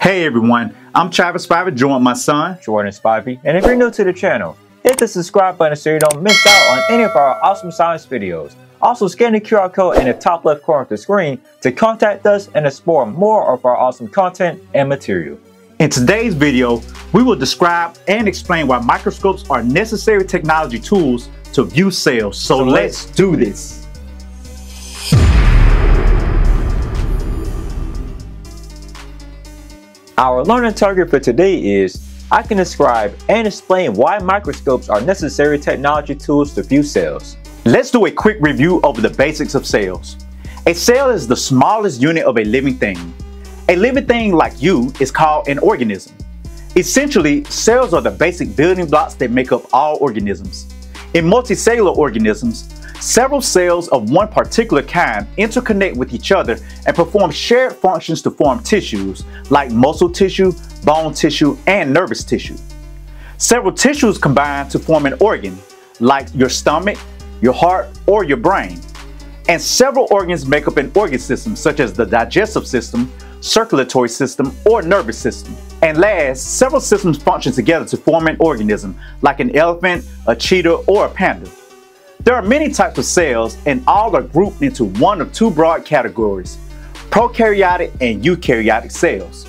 Hey everyone, I'm Chivas Spivey, joined my son, Jordan Spivey, and if you're new to the channel, hit the subscribe button so you don't miss out on any of our awesome science videos. Also scan the QR code in the top left corner of the screen to contact us and explore more of our awesome content and material. In today's video, we will describe and explain why microscopes are necessary technology tools to view cells. So, so let's do this. Our learning target for today is I can describe and explain why microscopes are necessary technology tools to view cells. Let's do a quick review of the basics of cells. A cell is the smallest unit of a living thing. A living thing like you is called an organism. Essentially, cells are the basic building blocks that make up all organisms. In multicellular organisms, Several cells of one particular kind interconnect with each other and perform shared functions to form tissues like muscle tissue, bone tissue, and nervous tissue. Several tissues combine to form an organ like your stomach, your heart, or your brain. And several organs make up an organ system such as the digestive system, circulatory system, or nervous system. And last, several systems function together to form an organism like an elephant, a cheetah, or a panda. There are many types of cells and all are grouped into one of two broad categories, prokaryotic and eukaryotic cells.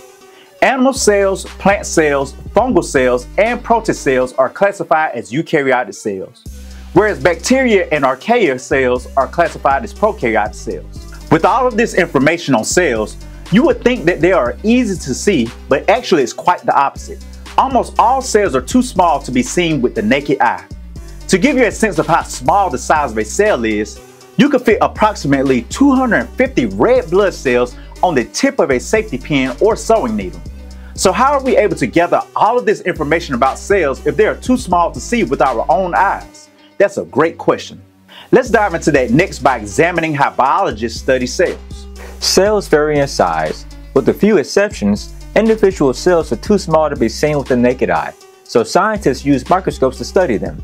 Animal cells, plant cells, fungal cells, and protist cells are classified as eukaryotic cells, whereas bacteria and archaea cells are classified as prokaryotic cells. With all of this information on cells, you would think that they are easy to see, but actually it's quite the opposite. Almost all cells are too small to be seen with the naked eye. To give you a sense of how small the size of a cell is, you can fit approximately 250 red blood cells on the tip of a safety pin or sewing needle. So how are we able to gather all of this information about cells if they are too small to see with our own eyes? That's a great question. Let's dive into that next by examining how biologists study cells. Cells vary in size. With a few exceptions, individual cells are too small to be seen with the naked eye, so scientists use microscopes to study them.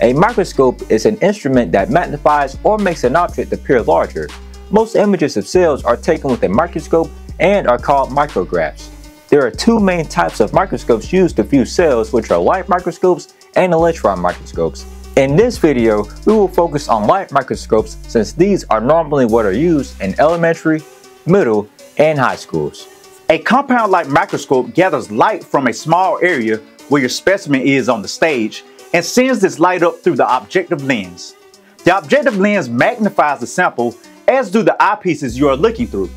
A microscope is an instrument that magnifies or makes an object appear larger. Most images of cells are taken with a microscope and are called micrographs. There are two main types of microscopes used to view cells which are light microscopes and electron microscopes. In this video, we will focus on light microscopes since these are normally what are used in elementary, middle, and high schools. A compound light microscope gathers light from a small area where your specimen is on the stage and sends this light up through the objective lens. The objective lens magnifies the sample as do the eyepieces you are looking through.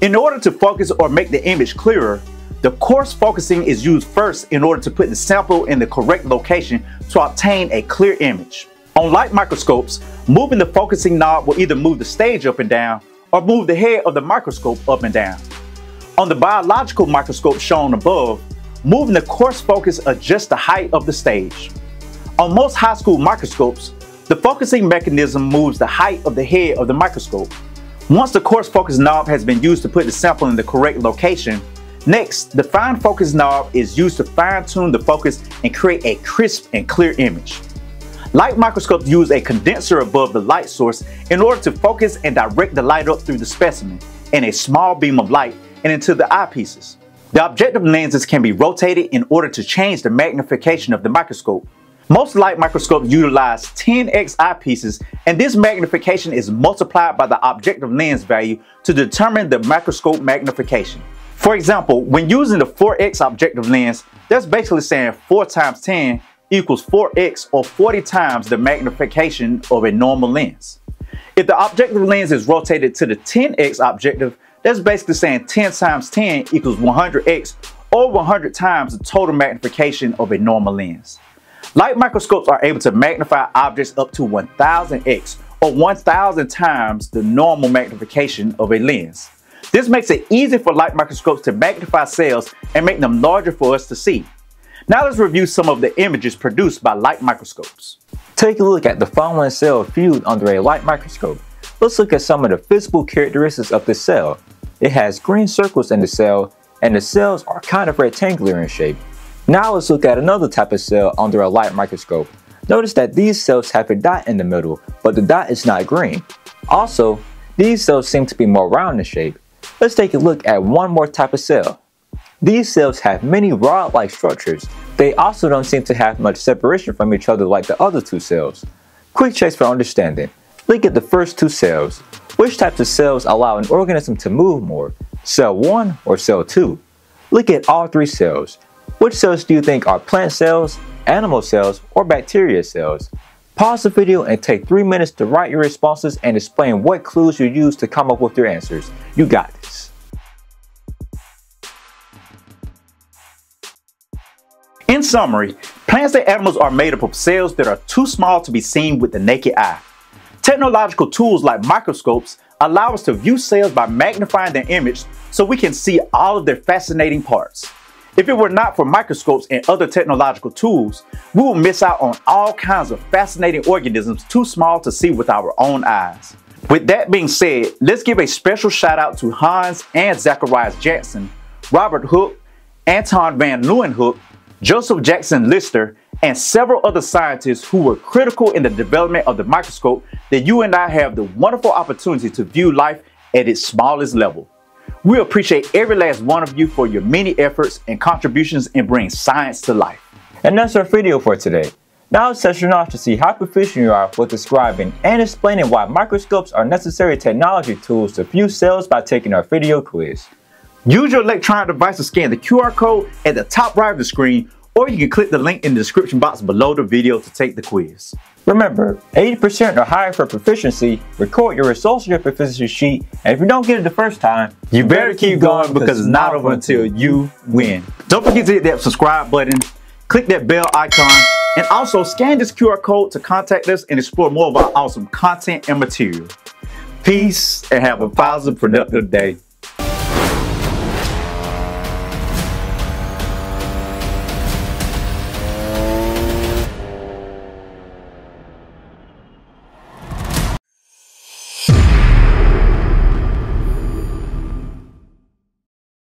In order to focus or make the image clearer, the coarse focusing is used first in order to put the sample in the correct location to obtain a clear image. On light microscopes, moving the focusing knob will either move the stage up and down or move the head of the microscope up and down. On the biological microscope shown above, moving the coarse focus adjusts the height of the stage. On most high school microscopes, the focusing mechanism moves the height of the head of the microscope. Once the coarse focus knob has been used to put the sample in the correct location, next, the fine focus knob is used to fine-tune the focus and create a crisp and clear image. Light microscopes use a condenser above the light source in order to focus and direct the light up through the specimen in a small beam of light and into the eyepieces. The objective lenses can be rotated in order to change the magnification of the microscope. Most light microscopes utilize 10x eyepieces and this magnification is multiplied by the objective lens value to determine the microscope magnification. For example, when using the 4x objective lens, that's basically saying 4 times 10 equals 4x or 40 times the magnification of a normal lens. If the objective lens is rotated to the 10x objective, that's basically saying 10 times 10 equals 100x or 100 times the total magnification of a normal lens. Light microscopes are able to magnify objects up to 1000x or 1000 times the normal magnification of a lens. This makes it easy for light microscopes to magnify cells and make them larger for us to see. Now let's review some of the images produced by light microscopes. Take a look at the following cell viewed under a light microscope. Let's look at some of the physical characteristics of this cell. It has green circles in the cell and the cells are kind of rectangular in shape. Now let's look at another type of cell under a light microscope. Notice that these cells have a dot in the middle, but the dot is not green. Also, these cells seem to be more round in shape. Let's take a look at one more type of cell. These cells have many rod-like structures. They also don't seem to have much separation from each other like the other two cells. Quick checks for understanding. Look at the first two cells. Which types of cells allow an organism to move more? Cell 1 or cell 2? Look at all three cells. Which cells do you think are plant cells, animal cells, or bacteria cells? Pause the video and take 3 minutes to write your responses and explain what clues you use to come up with your answers. You got this. In summary, plants and animals are made up of cells that are too small to be seen with the naked eye. Technological tools like microscopes allow us to view cells by magnifying their image so we can see all of their fascinating parts. If it were not for microscopes and other technological tools, we would miss out on all kinds of fascinating organisms too small to see with our own eyes. With that being said, let's give a special shout out to Hans and Zacharias Janssen, Robert Hooke, Anton van Leeuwenhoek, Joseph Jackson Lister, and several other scientists who were critical in the development of the microscope that you and I have the wonderful opportunity to view life at its smallest level. We appreciate every last one of you for your many efforts and contributions in bringing science to life. And that's our video for today. Now it's session off to see how proficient you are with describing and explaining why microscopes are necessary technology tools to view cells by taking our video quiz. Use your electronic device to scan the QR code at the top right of the screen or you can click the link in the description box below the video to take the quiz. Remember, 80% or higher for proficiency, record your results on your proficiency sheet, and if you don't get it the first time, you better keep going because it's not over until you win. Don't forget to hit that subscribe button, click that bell icon, and also scan this QR code to contact us and explore more of our awesome content and material. Peace and have a positive, productive day.